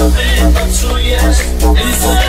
Papa, sou Papa,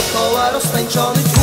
Dookoła roztańczony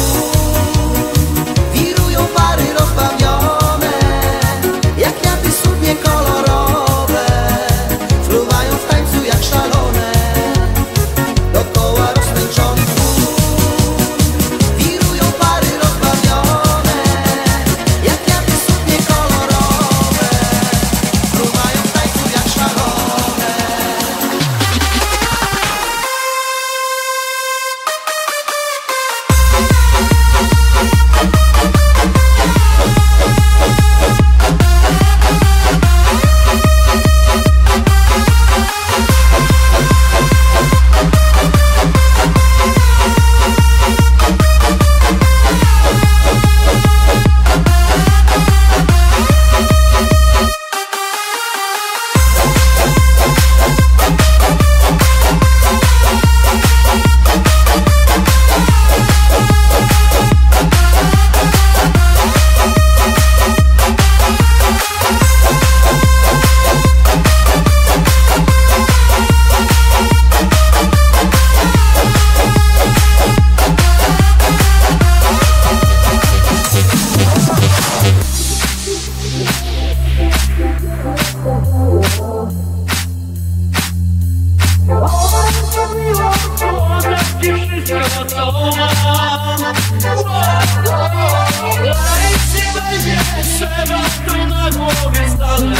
diploma Lajcy będzie trzeba tu na głowie stale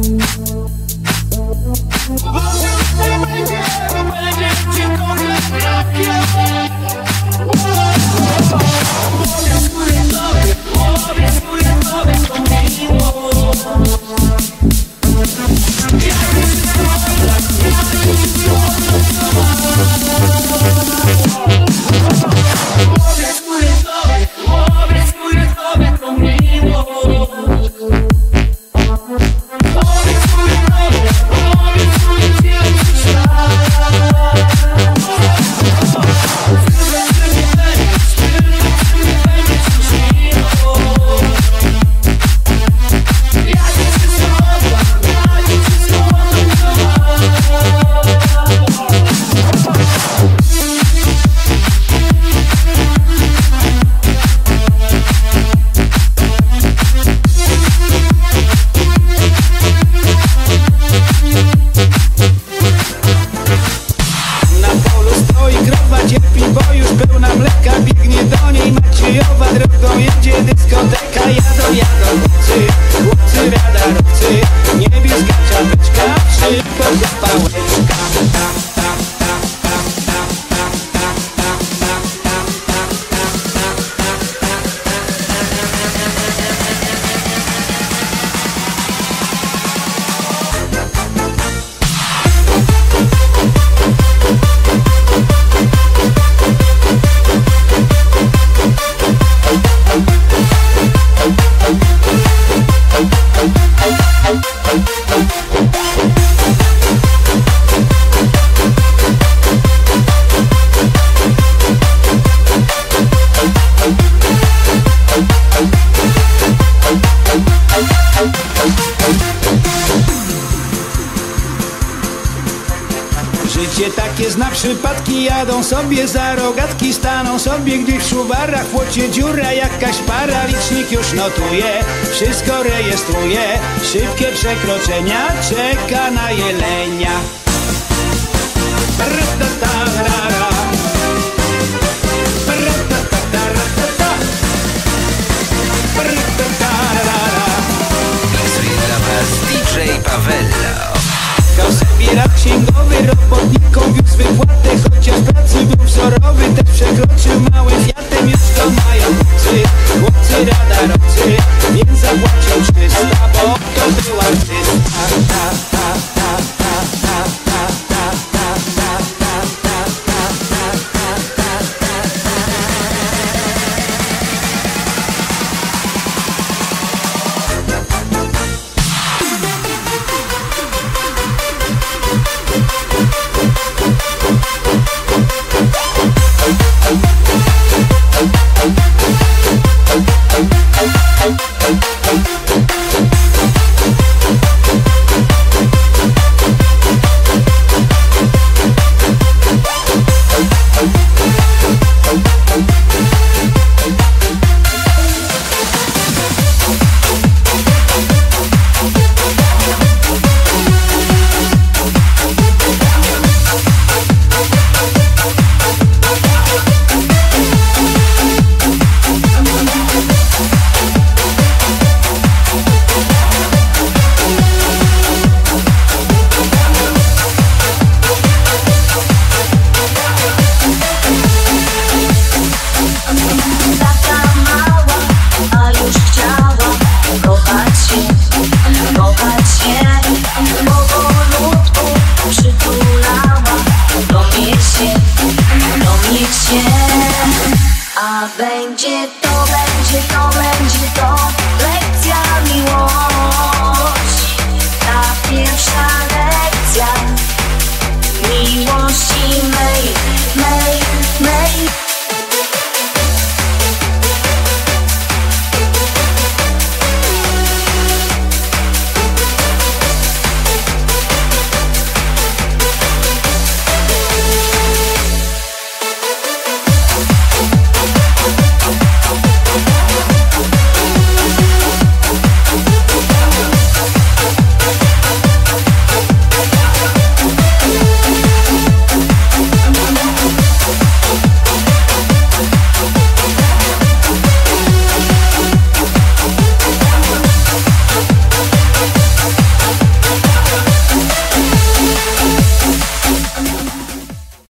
Love it, love it, love. Sobie za rogatki staną sobie, gdy w szuwarach w łocie dziura jakaś para licznik już notuje, wszystko rejestruje, szybkie przekroczenia czeka na jelenia. Przekroczył małym Fiatem Już to mają chłopcy Chłopcy radarowcy Więc zapłacił 300 Bo to magic, oh magic, oh.